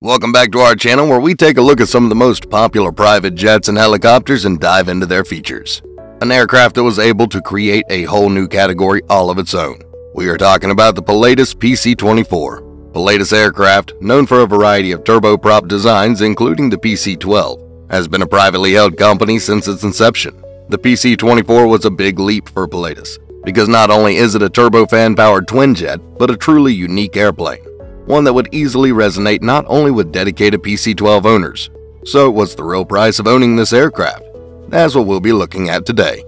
Welcome back to our channel where we take a look at some of the most popular private jets and helicopters and dive into their features. An aircraft that was able to create a whole new category all of its own. We are talking about the Pilatus PC-24. Pilatus aircraft, known for a variety of turboprop designs including the PC-12, has been a privately held company since its inception. The PC-24 was a big leap for Pilatus, because not only is it a turbofan-powered twin jet, but a truly unique airplane one that would easily resonate not only with dedicated PC-12 owners. So what's the real price of owning this aircraft? That's what we'll be looking at today.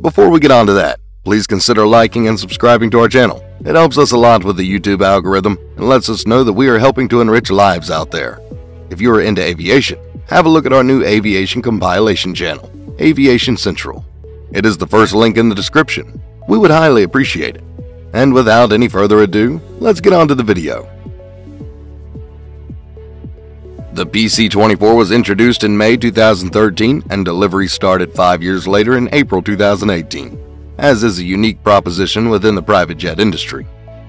Before we get on to that, please consider liking and subscribing to our channel. It helps us a lot with the YouTube algorithm and lets us know that we are helping to enrich lives out there. If you are into aviation, have a look at our new aviation compilation channel, Aviation Central. It is the first link in the description. We would highly appreciate it. And without any further ado, let's get on to the video. The PC-24 was introduced in May 2013 and delivery started five years later in April 2018, as is a unique proposition within the private jet industry.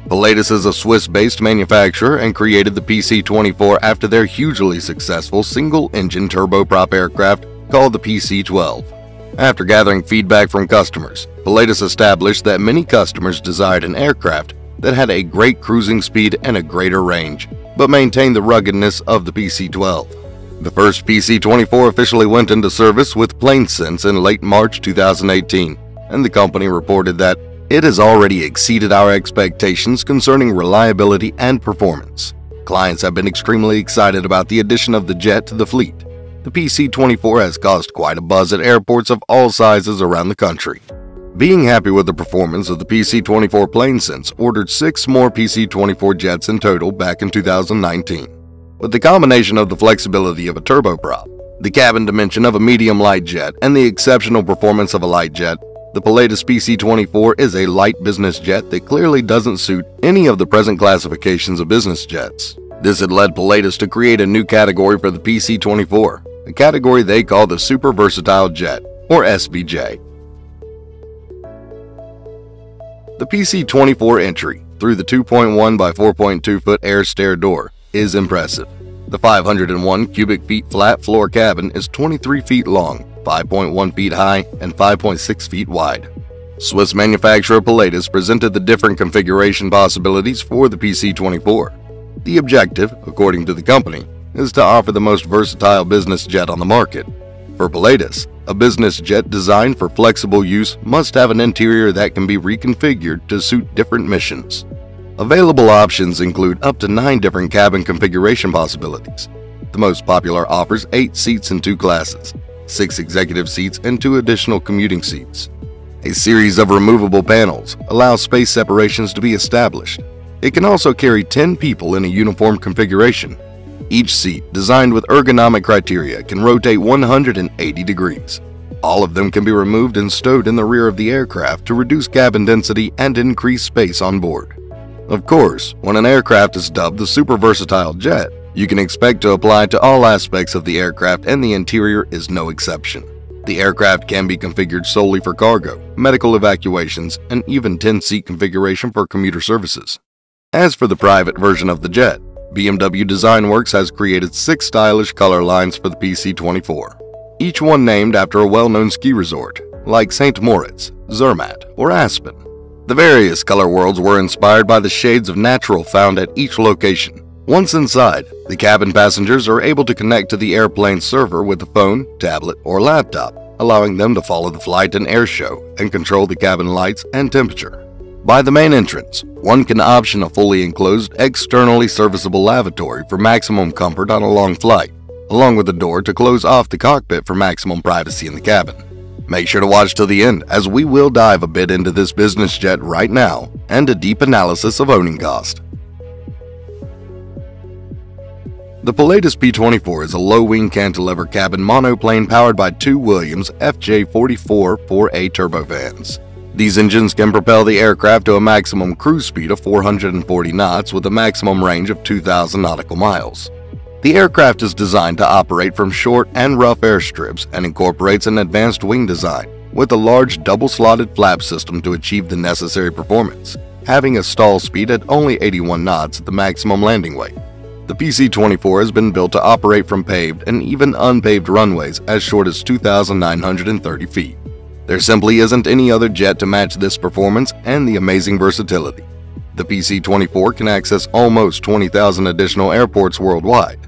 Pilatus is a Swiss-based manufacturer and created the PC-24 after their hugely successful single-engine turboprop aircraft called the PC-12. After gathering feedback from customers, Pilatus established that many customers desired an aircraft that had a great cruising speed and a greater range, but maintained the ruggedness of the PC-12. The first PC-24 officially went into service with PlaneSense in late March 2018, and the company reported that it has already exceeded our expectations concerning reliability and performance. Clients have been extremely excited about the addition of the jet to the fleet. The PC-24 has caused quite a buzz at airports of all sizes around the country. Being happy with the performance of the PC-24 PlaneSense ordered six more PC-24 jets in total back in 2019. With the combination of the flexibility of a turboprop, the cabin dimension of a medium-light jet, and the exceptional performance of a light jet, the Pilatus PC-24 is a light business jet that clearly doesn't suit any of the present classifications of business jets. This had led Pilatus to create a new category for the PC-24, a category they call the Super Versatile Jet, or SVJ. The PC-24 entry through the 2.1 by 4.2 foot air stair door is impressive. The 501 cubic feet flat floor cabin is 23 feet long, 5.1 feet high, and 5.6 feet wide. Swiss manufacturer Pilatus presented the different configuration possibilities for the PC-24. The objective, according to the company, is to offer the most versatile business jet on the market. For Pilatus, a business jet designed for flexible use must have an interior that can be reconfigured to suit different missions. Available options include up to 9 different cabin configuration possibilities. The most popular offers 8 seats in 2 classes, 6 executive seats and 2 additional commuting seats. A series of removable panels allows space separations to be established. It can also carry 10 people in a uniform configuration each seat, designed with ergonomic criteria, can rotate 180 degrees. All of them can be removed and stowed in the rear of the aircraft to reduce cabin density and increase space on board. Of course, when an aircraft is dubbed the super versatile jet, you can expect to apply to all aspects of the aircraft and the interior is no exception. The aircraft can be configured solely for cargo, medical evacuations, and even 10-seat configuration for commuter services. As for the private version of the jet, BMW Designworks has created six stylish color lines for the PC-24, each one named after a well-known ski resort, like St. Moritz, Zermatt, or Aspen. The various color worlds were inspired by the shades of natural found at each location. Once inside, the cabin passengers are able to connect to the airplane server with a phone, tablet, or laptop, allowing them to follow the flight and air show and control the cabin lights and temperature. By the main entrance, one can option a fully enclosed, externally serviceable lavatory for maximum comfort on a long flight, along with a door to close off the cockpit for maximum privacy in the cabin. Make sure to watch till the end as we will dive a bit into this business jet right now and a deep analysis of owning cost. The Pilatus P-24 is a low-wing cantilever cabin monoplane powered by two Williams FJ44 4A turbofans. These engines can propel the aircraft to a maximum cruise speed of 440 knots with a maximum range of 2,000 nautical miles. The aircraft is designed to operate from short and rough airstrips and incorporates an advanced wing design with a large double-slotted flap system to achieve the necessary performance, having a stall speed at only 81 knots at the maximum landing weight. The PC-24 has been built to operate from paved and even unpaved runways as short as 2,930 feet. There simply isn't any other jet to match this performance and the amazing versatility. The PC-24 can access almost 20,000 additional airports worldwide.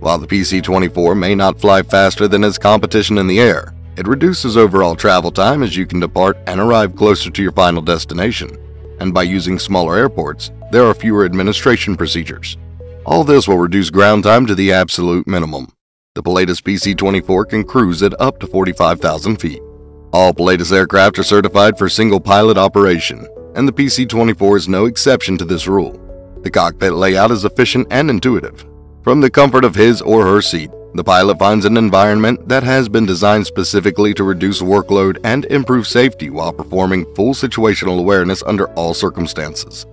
While the PC-24 may not fly faster than its competition in the air, it reduces overall travel time as you can depart and arrive closer to your final destination. And by using smaller airports, there are fewer administration procedures. All this will reduce ground time to the absolute minimum. The Pilatus PC-24 can cruise at up to 45,000 feet. All Pilatus aircraft are certified for single pilot operation, and the PC-24 is no exception to this rule. The cockpit layout is efficient and intuitive. From the comfort of his or her seat, the pilot finds an environment that has been designed specifically to reduce workload and improve safety while performing full situational awareness under all circumstances.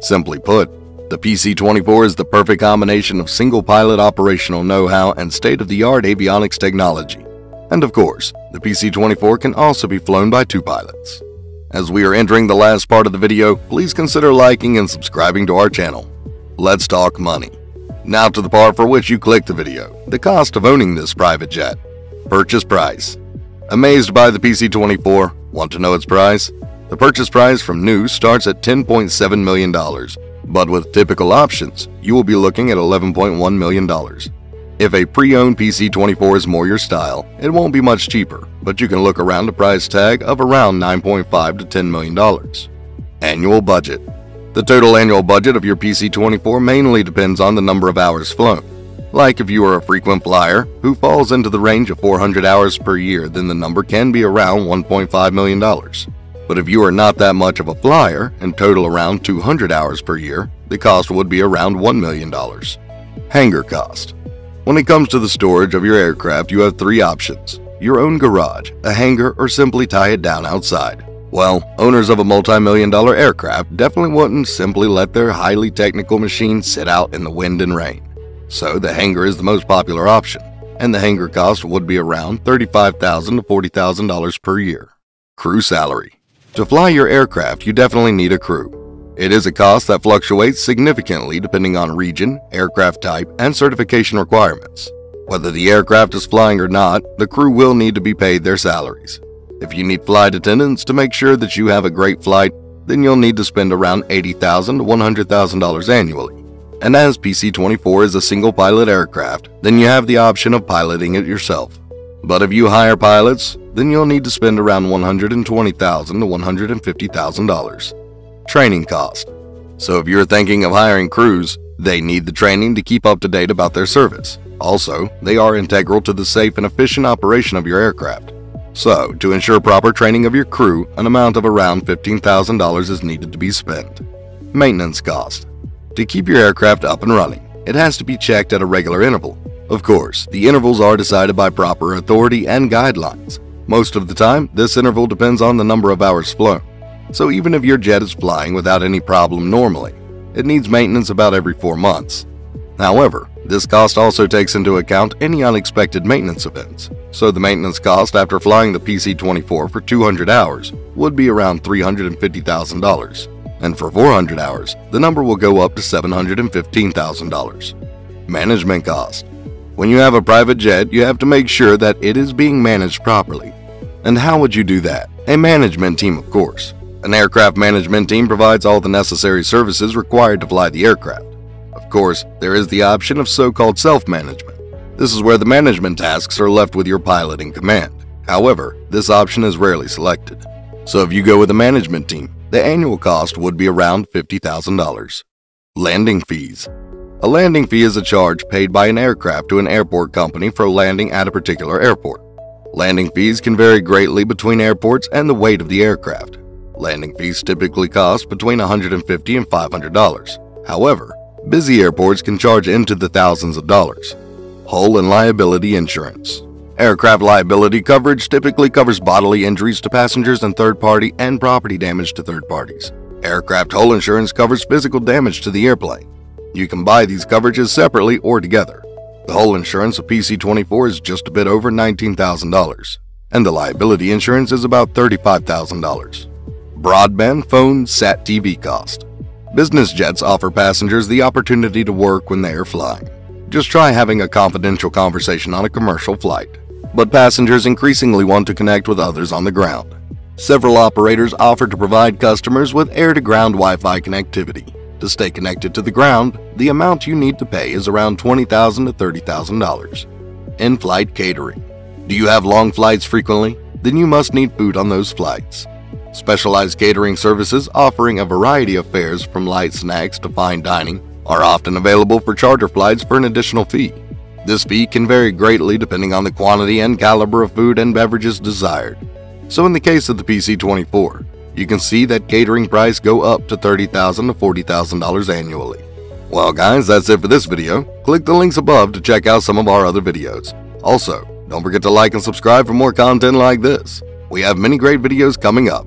Simply put, the PC-24 is the perfect combination of single pilot operational know-how and state-of-the-art avionics technology. And of course, the PC-24 can also be flown by two pilots. As we are entering the last part of the video, please consider liking and subscribing to our channel. Let's talk money. Now to the part for which you clicked the video, the cost of owning this private jet. Purchase price. Amazed by the PC-24? Want to know its price? The purchase price from new starts at $10.7 million, but with typical options, you will be looking at $11.1 million. If a pre-owned PC-24 is more your style, it won't be much cheaper, but you can look around a price tag of around $9.5 to $10 million. Annual budget. The total annual budget of your PC-24 mainly depends on the number of hours flown. Like if you are a frequent flyer who falls into the range of 400 hours per year, then the number can be around $1.5 million. But if you are not that much of a flyer and total around 200 hours per year, the cost would be around $1 million. Hangar cost. When it comes to the storage of your aircraft, you have three options your own garage, a hangar, or simply tie it down outside. Well, owners of a multi-million dollar aircraft definitely wouldn't simply let their highly technical machine sit out in the wind and rain. So the hangar is the most popular option, and the hangar cost would be around $35,000 to $40,000 per year. Crew salary. To fly your aircraft, you definitely need a crew. It is a cost that fluctuates significantly depending on region, aircraft type, and certification requirements. Whether the aircraft is flying or not, the crew will need to be paid their salaries. If you need flight attendants to make sure that you have a great flight, then you'll need to spend around 80,000 to $100,000 annually. And as PC-24 is a single pilot aircraft, then you have the option of piloting it yourself. But if you hire pilots, then you'll need to spend around 120,000 to $150,000. Training cost. So if you're thinking of hiring crews, they need the training to keep up to date about their service. Also, they are integral to the safe and efficient operation of your aircraft. So, to ensure proper training of your crew, an amount of around $15,000 is needed to be spent. Maintenance cost. To keep your aircraft up and running, it has to be checked at a regular interval. Of course, the intervals are decided by proper authority and guidelines. Most of the time, this interval depends on the number of hours flown. So even if your jet is flying without any problem normally, it needs maintenance about every four months. However, this cost also takes into account any unexpected maintenance events, so the maintenance cost after flying the PC-24 for 200 hours would be around $350,000, and for 400 hours, the number will go up to $715,000. Management cost. When you have a private jet, you have to make sure that it is being managed properly. And how would you do that? A management team, of course. An aircraft management team provides all the necessary services required to fly the aircraft. Of course, there is the option of so-called self-management. This is where the management tasks are left with your pilot in command. However, this option is rarely selected. So if you go with a management team, the annual cost would be around $50,000. Landing fees. A landing fee is a charge paid by an aircraft to an airport company for landing at a particular airport. Landing fees can vary greatly between airports and the weight of the aircraft. Landing fees typically cost between 150 and $500. However, Busy airports can charge into the thousands of dollars. Hull and liability insurance. Aircraft liability coverage typically covers bodily injuries to passengers and third party and property damage to third parties. Aircraft hull insurance covers physical damage to the airplane. You can buy these coverages separately or together. The hull insurance of PC-24 is just a bit over $19,000, and the liability insurance is about $35,000. Broadband phone SAT TV cost. Business jets offer passengers the opportunity to work when they are flying. Just try having a confidential conversation on a commercial flight. But passengers increasingly want to connect with others on the ground. Several operators offer to provide customers with air to ground Wi Fi connectivity. To stay connected to the ground, the amount you need to pay is around $20,000 to $30,000. In flight catering. Do you have long flights frequently? Then you must need food on those flights. Specialized catering services offering a variety of fares from light snacks to fine dining are often available for charter flights for an additional fee. This fee can vary greatly depending on the quantity and caliber of food and beverages desired. So in the case of the PC-24, you can see that catering price go up to $30,000 to $40,000 annually. Well guys, that's it for this video. Click the links above to check out some of our other videos. Also, don't forget to like and subscribe for more content like this. We have many great videos coming up.